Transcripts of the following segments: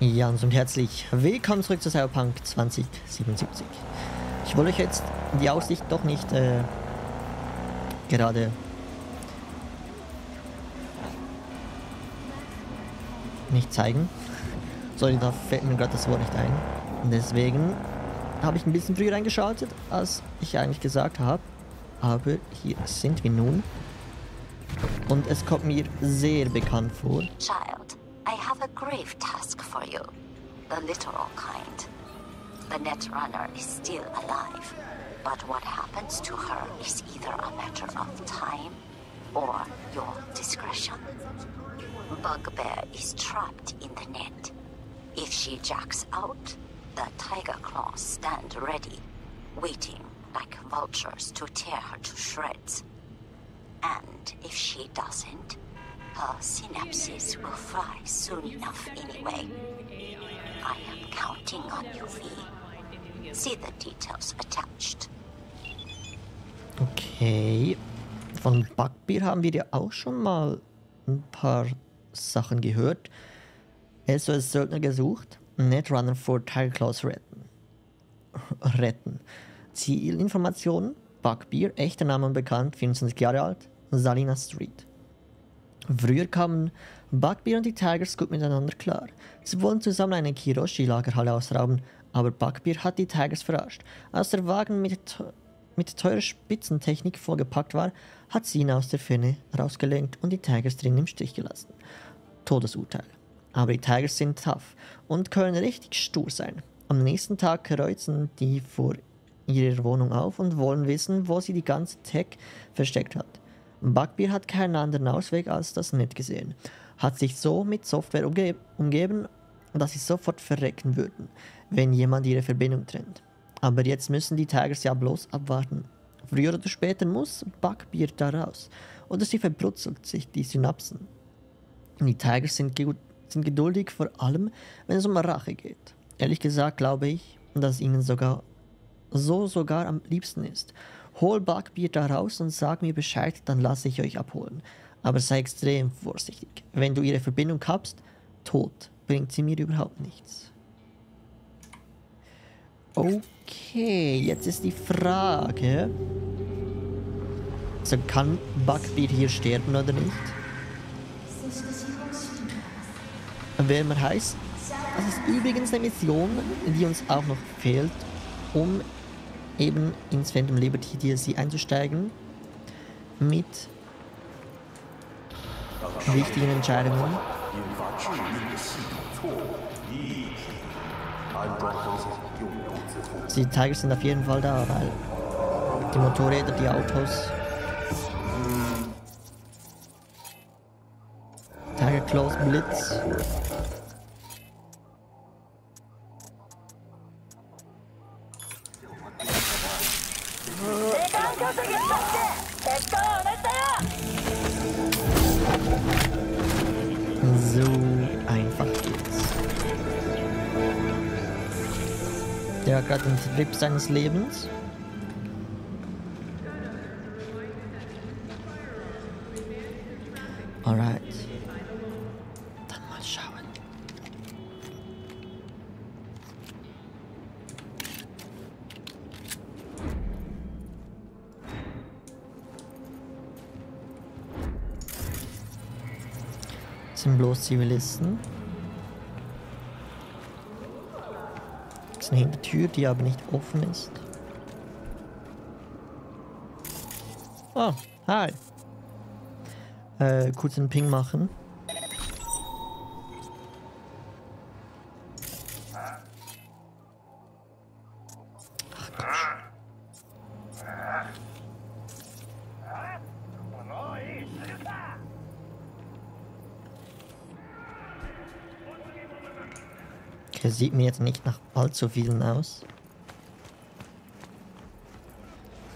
Ja, und herzlich willkommen zurück zu Cyberpunk 2077. Ich wollte euch jetzt die Aussicht doch nicht äh, gerade nicht zeigen. Sorry, da fällt mir gerade das Wort nicht ein. Deswegen habe ich ein bisschen früher eingeschaltet, als ich eigentlich gesagt habe. Aber hier sind wir nun. Und es kommt mir sehr bekannt vor. Child, I have a grave task for you. The literal kind. The Netrunner is still alive. But what happens to her is either a matter of time or your discretion. Bugbear is trapped in the net. If she jacks out, the Tiger Claws stand ready, waiting like vultures to tear her to shreds. And if she doesn't, her synapses will fry soon enough anyway. I am counting on you, V. See the details attached. Okay. Von Backbier haben wir ja auch schon mal ein paar Sachen gehört. SOS Söldner gesucht, Netrunner vor Tiger Claws retten. retten. Zielinformationen, Backbier, echter Name bekannt, 24 Jahre alt, Salina Street. Früher kamen Backbier und die Tigers gut miteinander klar. Sie wollten zusammen eine Kiroshi-Lagerhalle ausrauben, aber Backbier hat die Tigers verarscht. Als der Wagen mit, mit teurer Spitzentechnik vollgepackt war, hat sie ihn aus der Ferne rausgelenkt und die Tigers drin im Stich gelassen. Todesurteil. Aber die Tigers sind tough und können richtig stur sein. Am nächsten Tag kreuzen die vor ihrer Wohnung auf und wollen wissen, wo sie die ganze Tech versteckt hat. Backbier hat keinen anderen Ausweg als das Net gesehen, hat sich so mit Software umge umgeben, dass sie sofort verrecken würden, wenn jemand ihre Verbindung trennt. Aber jetzt müssen die Tigers ja bloß abwarten. Früher oder später muss Backbier da raus, oder sie verbrutzelt sich die Synapsen. Die Tigers sind, ge sind geduldig, vor allem wenn es um Rache geht. Ehrlich gesagt glaube ich, dass ihnen sogar so sogar am liebsten ist. Hol Backbier da raus und sag mir Bescheid, dann lasse ich euch abholen. Aber sei extrem vorsichtig. Wenn du ihre Verbindung kappst, tot, bringt sie mir überhaupt nichts. Okay, jetzt ist die Frage. Also kann Backbier hier sterben oder nicht? Wer mir heißt, das ist übrigens eine Mission, die uns auch noch fehlt, um eben ins Phantom Liberty DLC einzusteigen. Mit wichtigen Entscheidungen. Die Tigers sind auf jeden Fall da, weil die Motorräder, die Autos. Tiger Claws Blitz. Trip seines Lebens. Alright. Dann mal schauen. Sind bloß Zivilisten. Ist eine Hintertür, die aber nicht offen ist. Oh, hi. Äh, kurz einen Ping machen. Ach Gott. Okay, sieht mir jetzt nicht nach allzu vielen aus.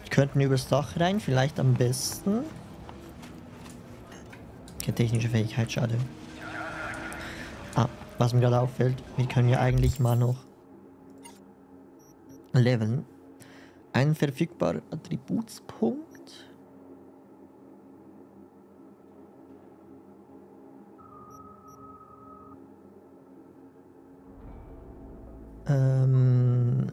Wir könnten übers Dach rein, vielleicht am besten. Okay, technische Fähigkeit, schade. Ah, was mir gerade auffällt, wir können ja eigentlich mal noch leveln. Ein verfügbarer Attributspunkt. Ähm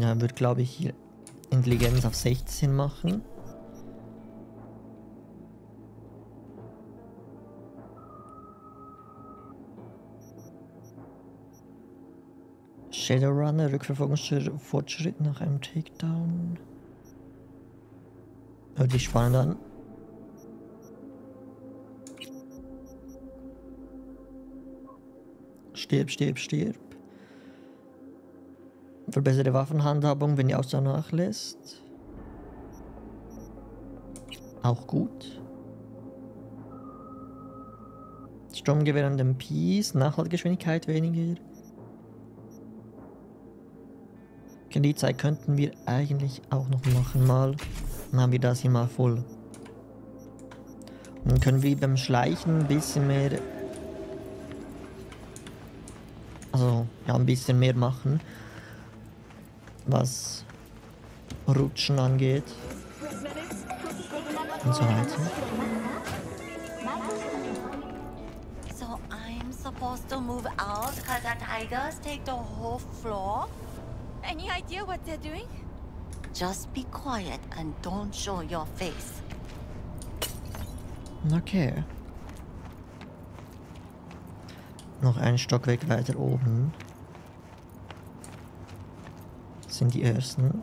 ja, wird glaube ich Intelligenz auf 16 machen. Shadowrunner, Rückverfolgungsfortschritt nach einem Takedown. Hört sich spannend an. Stirb, stirb, stirb. Verbesserte Waffenhandhabung, wenn die Ausdauer nachlässt. Auch gut. Sturmgewehr an den Piece, Nachhaltgeschwindigkeit weniger. Die Zeit könnten wir eigentlich auch noch machen mal. Dann haben wir das hier mal voll. Dann können wir beim Schleichen ein bisschen mehr... Also, ja, ein bisschen mehr machen. Was Rutschen angeht. Und so weiter. So I'm supposed to move out because the tigers take the whole floor? Any idea what they're doing? Just be quiet and don't show your face. Okay. Noch ein Stockwerk weiter oben. Sind die ersten.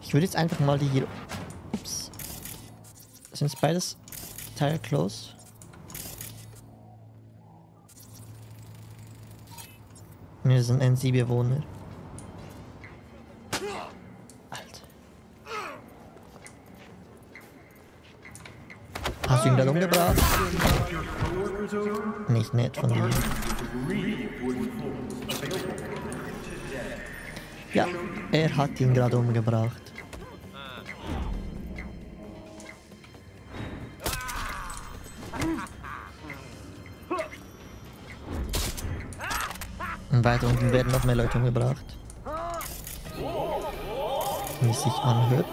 Ich würde jetzt einfach mal die hier... Ups. Sind es beides Tire Close? Wir sind NC-Bewohner. Alter. Hast du ihn gerade umgebracht? Nicht nett von dir. Ja, er hat ihn gerade umgebracht. Und weiter unten werden noch mehr Leute umgebracht. Wie es sich anhört.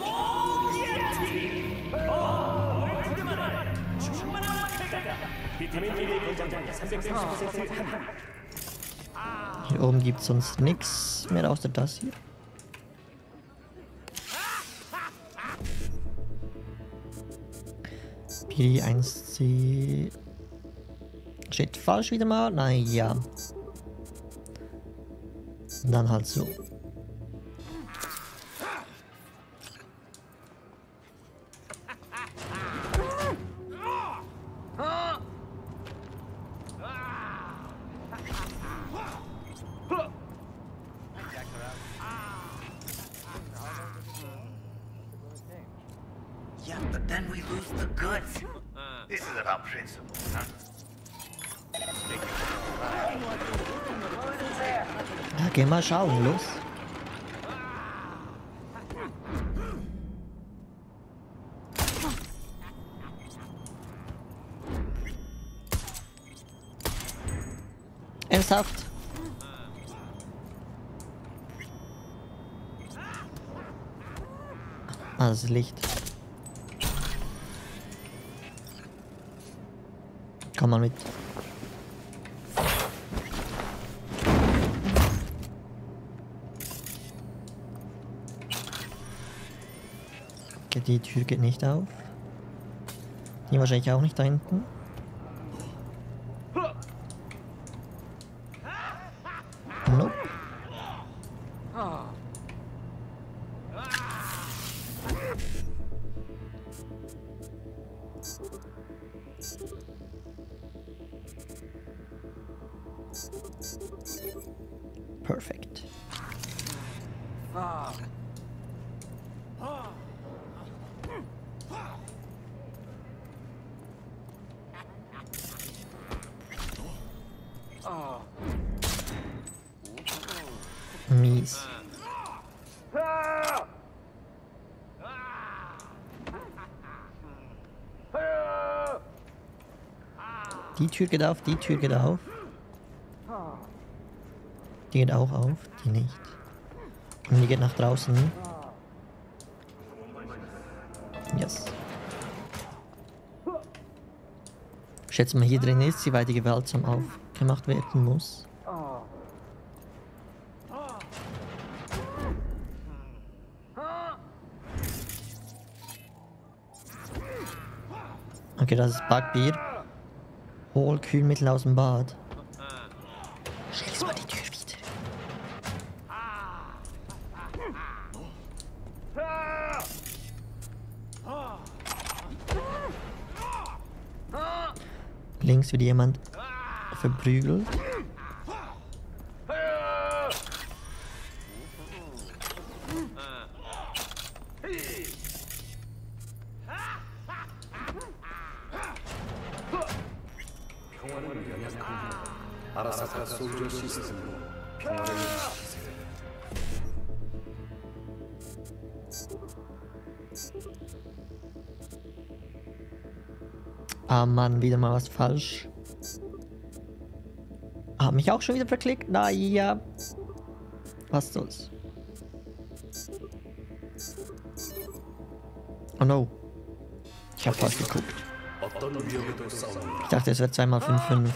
Hier oben gibt es sonst nichts mehr außer das hier. PD 1C. Steht falsch wieder mal? Naja. Dann halt so. We lose the goods. This is about principle, huh? Ja, geh mal schauen, los. Ernsthaft? Ah, das Licht. Komm mal mit. Okay, die Tür geht nicht auf. Die wahrscheinlich auch nicht da hinten. Mies. Die Tür geht auf, die Tür geht auf. Die geht auch auf, die nicht. Und die geht nach draußen. Yes. Schätze mal, hier drin ist sie, weil die gewaltsam aufgemacht werden muss. Okay, das ist Backbier. Hol Kühlmittel aus dem Bad. Schließ mal die Tür wieder. Links wird jemand verprügelt. Ah Mann, wieder mal was falsch. Hab mich auch schon wieder verklickt? Na ja. Was soll's. Oh no. Ich hab falsch geguckt. Ich dachte, es wäre 2x5-5.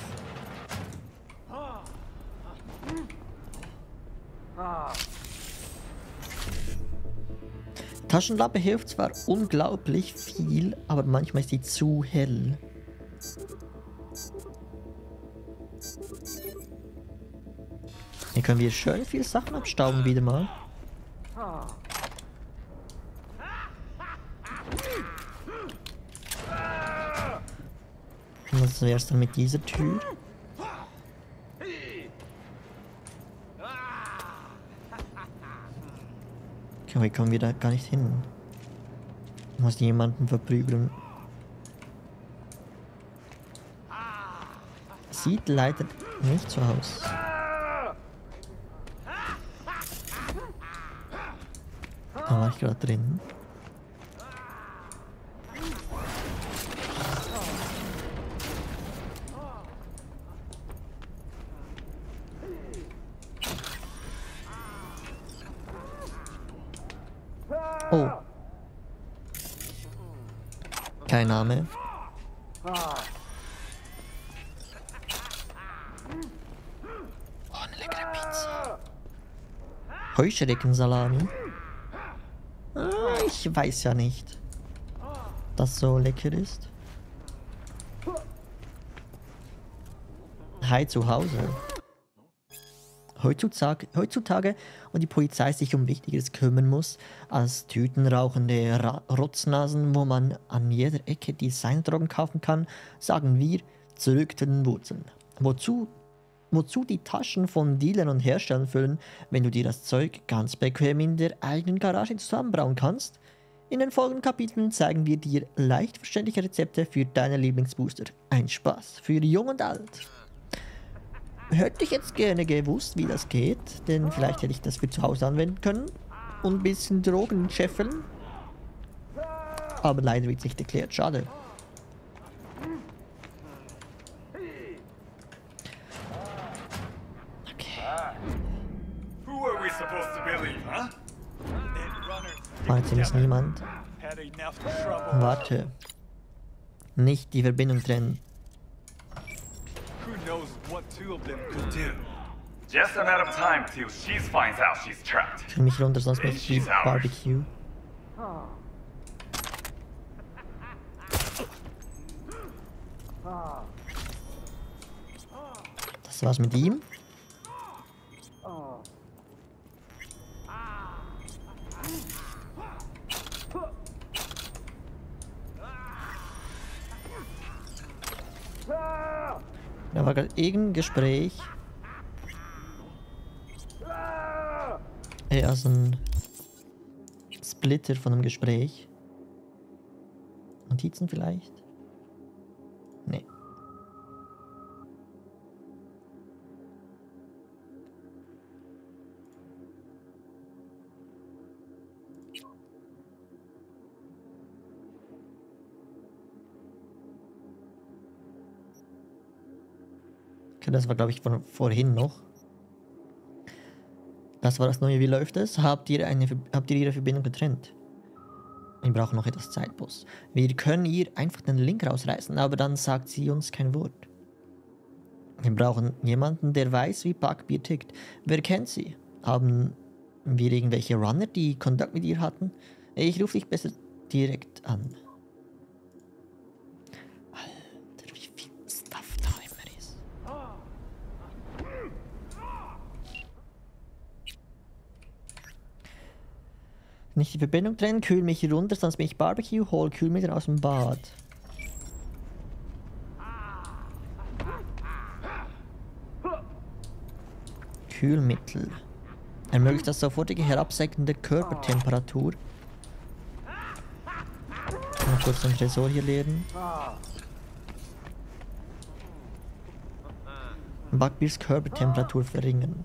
Taschenlampe hilft zwar unglaublich viel, aber manchmal ist sie zu hell. Hier können wir schön viel Sachen abstauben wieder mal. Was wär's dann mit dieser Tür? Okay, hier kommen wir da gar nicht hin. Ich muss jemanden verprügeln. Sieht leider nicht so aus. Da war ich gerade drin. Oh. Kein Name. Oh, eine leckere Pizza. Heuschreckensalami. Ah, ich weiß ja nicht, dass so lecker ist. Hi zu Hause. Heutzutage, heutzutage und die Polizei sich um Wichtigeres kümmern muss, als tütenrauchende Ra Rotznasen, wo man an jeder Ecke Designdrogen kaufen kann, sagen wir zurück zu den Wurzeln. Wozu, wozu die Taschen von Dealern und Herstellern füllen, wenn du dir das Zeug ganz bequem in der eigenen Garage zusammenbrauen kannst? In den folgenden Kapiteln zeigen wir dir leicht verständliche Rezepte für deine Lieblingsbooster. Ein Spaß für Jung und Alt. Hätte ich jetzt gerne gewusst, wie das geht, denn vielleicht hätte ich das für zu Hause anwenden können und ein bisschen Drogen scheffeln. Aber leider wird es nicht erklärt, schade. Jetzt ist niemand. Warte. Nicht die Verbindung trennen. Who knows what two of them could do? Just a matter of time till she finds out she's trapped. Ich mich runter, sonst mit die Barbecue. Das war's mit ihm. Da war gerade irgendein Gespräch. Ey, also ein Splitter von einem Gespräch. Notizen vielleicht? Nee. Okay, das war glaube ich von vorhin noch. Das war das neue. Wie läuft es? Habt ihr, eine, habt ihr ihre Verbindung getrennt? Wir brauchen noch etwas Zeit, Boss. Wir können ihr einfach den Link rausreißen, aber dann sagt sie uns kein Wort. Wir brauchen jemanden, der weiß, wie Backbier tickt. Wer kennt sie? Haben wir irgendwelche Runner, die Kontakt mit ihr hatten? Ich rufe dich besser direkt an. Nicht die Verbindung trennen, kühl mich runter, sonst bin ich Barbecue, hol Kühlmittel aus dem Bad. Kühlmittel. Ermöglicht das sofortige Herabsenken der Körpertemperatur. Mal kurz den Tresor hier leeren. Bugbears Körpertemperatur verringern.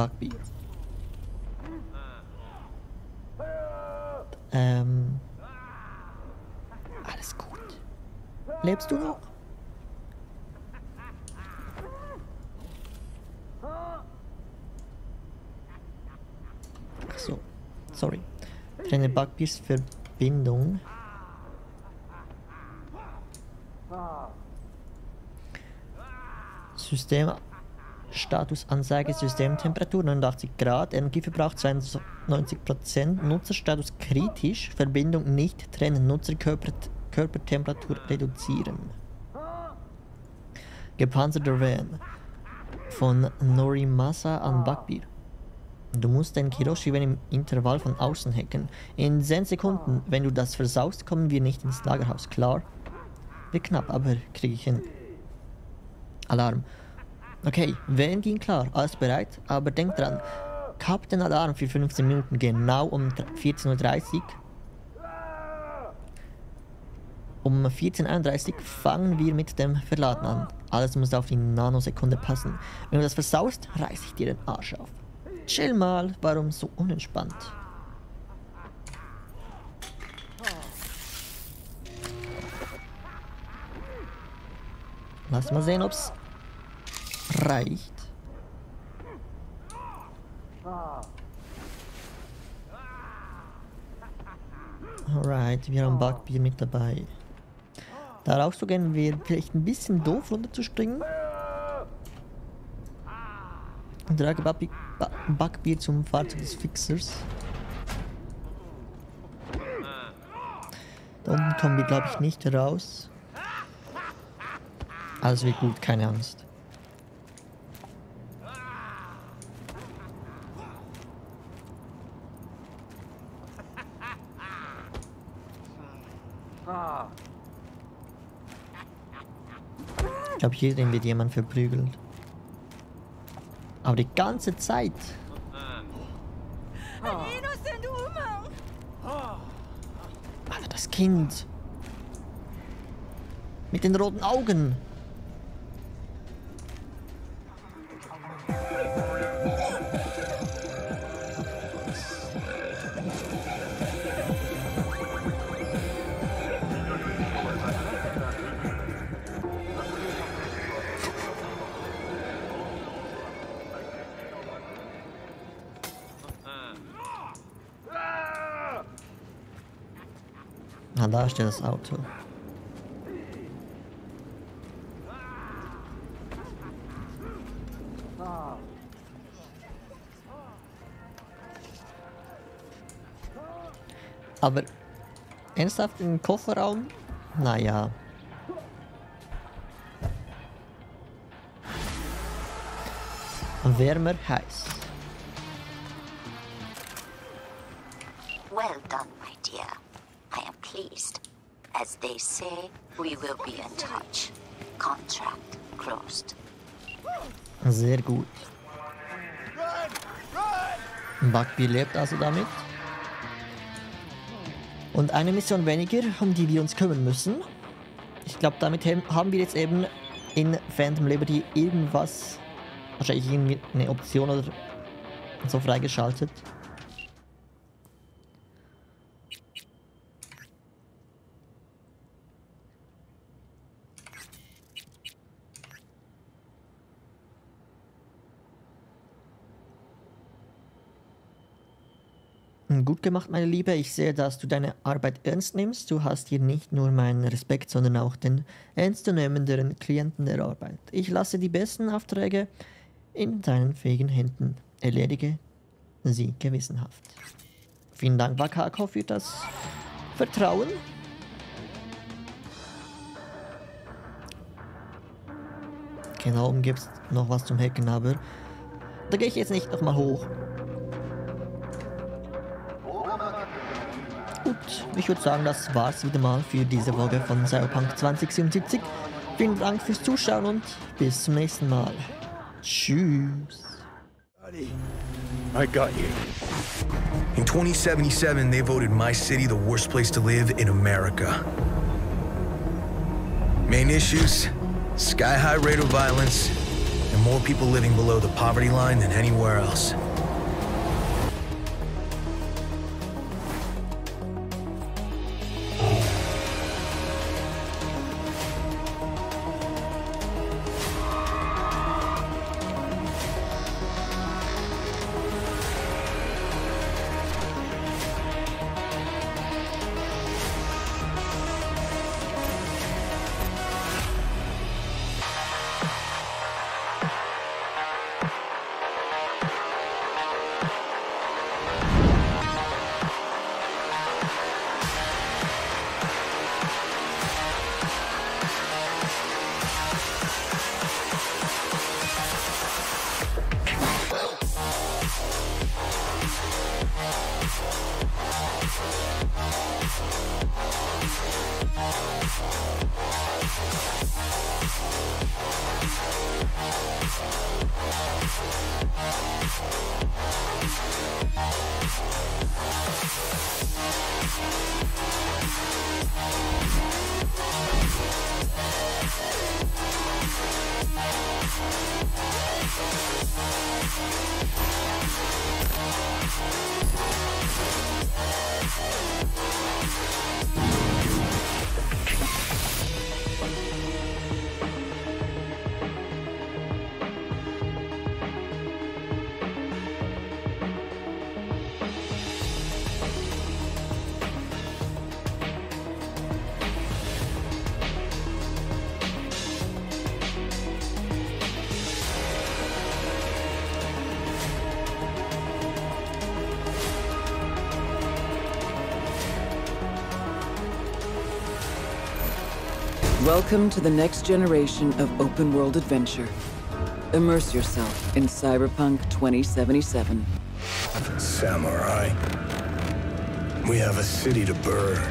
Bugbear. Ähm. Alles gut. Lebst du noch? Ach so. Sorry. Kleine Bugbears Verbindung. System Statusanzeige Systemtemperatur 89 Grad, Energieverbrauch 92%, Nutzerstatus kritisch, Verbindung nicht trennen, Nutzerkörper Körpertemperatur reduzieren. Gepanzerter Van von Norimasa an Bakbir. Du musst dein Kiroshi-Van im Intervall von außen hacken. In 10 Sekunden, wenn du das versaust, kommen wir nicht ins Lagerhaus. Klar? Wird knapp, aber kriege ich hin. Alarm. Okay, Wellen ging klar, alles bereit, aber denk dran, kap den Alarm für 15 Minuten, genau um 14.30 Uhr. Um 14.31 Uhr fangen wir mit dem Verladen an. Alles muss auf die Nanosekunde passen. Wenn du das versaust, reiß ich dir den Arsch auf. Chill mal, warum so unentspannt? Lass mal sehen, ob's reicht. Alright, wir haben Bugbier mit dabei. Da rauszugehen wäre vielleicht ein bisschen doof runterzuspringen. Und trage Bugbier zum Fahrzeug des Fixers. Da unten kommen wir glaube ich nicht raus. Alles wird gut, keine Angst. Ich glaube, hier drin wird jemand verprügelt. Aber die ganze Zeit. Woman! Alter, das Kind. Mit den roten Augen. Da steht das Auto. Aber ernsthaft im Kofferraum? Naja. Wärmer heiß. Sehr gut. Bugby lebt also damit. Und eine Mission weniger, um die wir uns kümmern müssen. Ich glaube, damit haben wir jetzt eben in Phantom Liberty irgendwas, wahrscheinlich irgendwie eine Option oder so freigeschaltet. Gut gemacht, meine Liebe. Ich sehe, dass du deine Arbeit ernst nimmst. Du hast hier nicht nur meinen Respekt, sondern auch den ernstzunehmenderen Klienten der Arbeit. Ich lasse die besten Aufträge in deinen fähigen Händen. Erledige sie gewissenhaft. Vielen Dank, Wakako, für das Vertrauen. Genau, oben gibt es noch was zum Hacken, aber da gehe ich jetzt nicht nochmal hoch. Gut, ich würde sagen, das war's wieder mal für diese Folge von Cyberpunk 2077. Vielen Dank fürs Zuschauen und bis zum nächsten Mal. Tschüss. I got you. In 2077, they voted my city the worst place to live in America. Main issues sky high rate of violence, and more people living below the poverty line than anywhere else. We'll Welcome to the next generation of open world adventure. Immerse yourself in Cyberpunk 2077. Samurai. We have a city to burn.